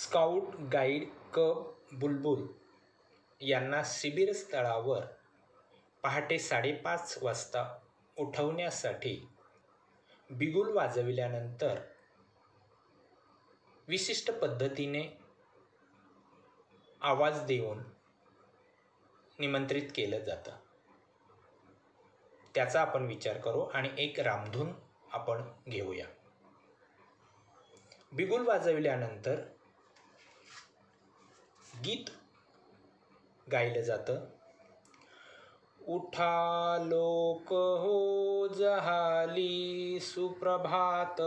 Scout guide कब बुलबुल यांना शिबिरस्थळावर पहाटे साडेपाच वाजता उठवण्यासाठी बिगुल वाजविल्यानंतर विशिष्ट पद्धतीने आवाज देऊन निमंत्रित केलं जातं. त्याचा आपण विचार करू आणि एक रामधून आपण घेऊया. बिगुल वाजविल्यानंतर गीत गायलं जातं. उठा लोक हो जहाली सुप्रभात.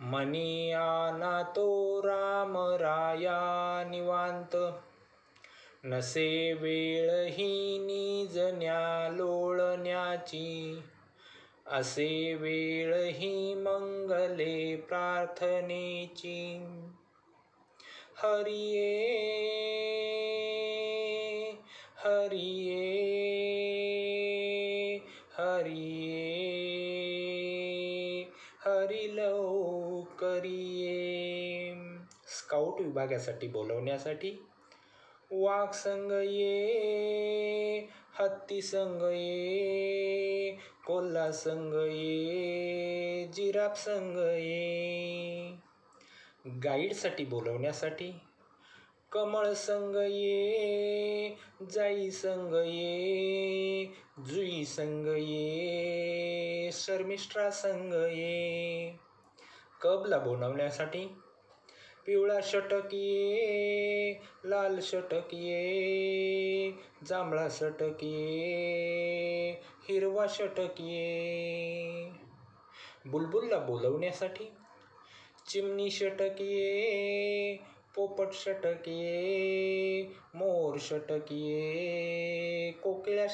मनी आना तो राम राया निवांत. नसे वेळ ही निजण्या लोळण्याची असे वेळ ही मंगले प्रार्थनेची. हरिये हरिये हरिये हरिलवकरिये स्काउट विभागासाठी बोलवण्यासाठी. वाघ संघ ये हत्ती संघ ये कोल्हा संघ ये जिराफ संघ ये गाईडसाठी बोलवण्यासाठी. कमळ संघ ये जाई संघ ये जुई संघ ये शर्मिष्ठा संघ ये कबला बोलवण्यासाठी. पिवळा षटक ये लाल षटक ये जांभळा षटक ये हिरवा षटक ये बुलबुलला बोलवण्यासाठी चिमणी षटकिये पोपट षटकिये मोर षटकिये कोकिळा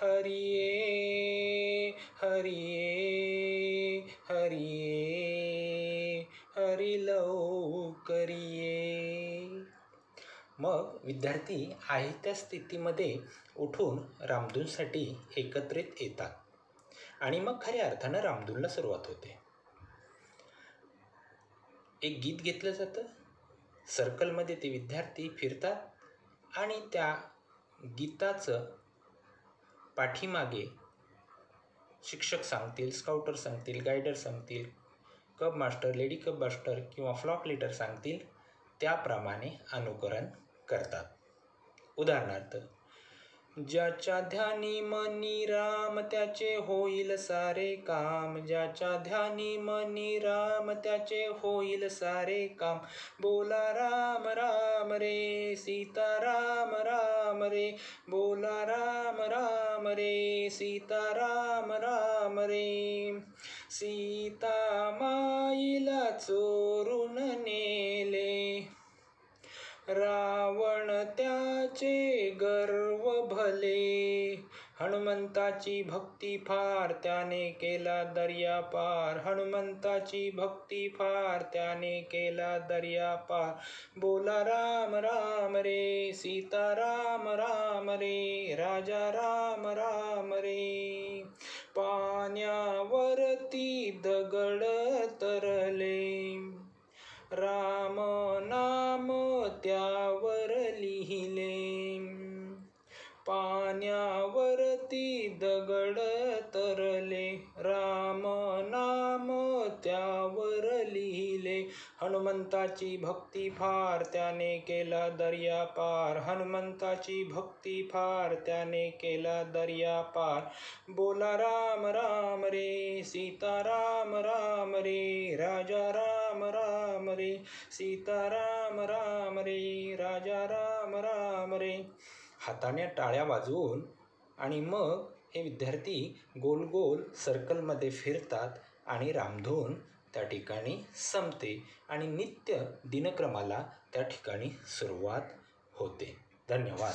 हरिये हरिये हरिये हरि लवकरिये मग विद्यार्थी आहे त्या स्थितीमध्ये उठून रामधूनसाठी एकत्रित येतात. आणि मग खऱ्या अर्थानं रामधूनला सुरुवात होते. एक गीत घेतलं जातं. सर्कलमध्ये ते विद्यार्थी फिरतात आणि त्या गीताचं पाठीमागे शिक्षक सांगतील स्काउटर सांगतील गायडर सांगतील cub master lady cub master किंवा फ्लॉक लीडर सांगतील त्याप्रमाणे अनुकरण करतात. उदाहरणार्थ ज्याच्या ध्यानी मनी राम त्याचे होईल सारे काम. ज्याच्या ध्यानी मनी राम त्याचे होईल सारे काम. बोला राम राम रे सीता राम राम रे. बोला राम राम रे सीता राम राम रे. सीता माईला चोरून नेले. रावण त्या त्याचे गर्व भले. हनुमंताची भक्ती फार त्याने केला दर्या पार हनुमंताची भक्ती फार त्याने केला दर्या पार बोला राम राम रे सीता राम राम रे राजा राम राम रे. पाण्यावरती दगड तरले. राम नाम त्यावर पाण्यावरती दगड तरले. राम नाम त्यावर लिहिले. हनुमंताची भक्ती फार त्याने केला दर्या पार हनुमंताची भक्ती फार त्याने केला दर्या पार बोला राम राम रे. सीता राम राम रे. राजा राम राम रे. सीता राम राम रे. राजा राम राम रे. हाताने टाळ्या वाजवून आणि मग हे विद्यार्थी गोल गोल सर्कलमध्ये फिरतात आणि रामधून त्या ठिकाणी संपते आणि नित्य दिनक्रमाला त्या ठिकाणी सुरुवात होते. धन्यवाद.